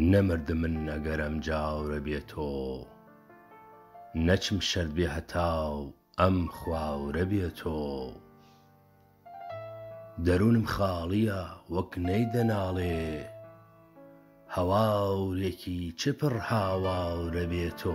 نەمرد من ئەگەرم جاورە بێتۆ نەچم شەرد بێ هەتاو ئەم خواورە بێتۆ دەروونم خاڵیە وەک نەیدەناڵێ هەواورێکی چپڕ هاواورە بێتۆ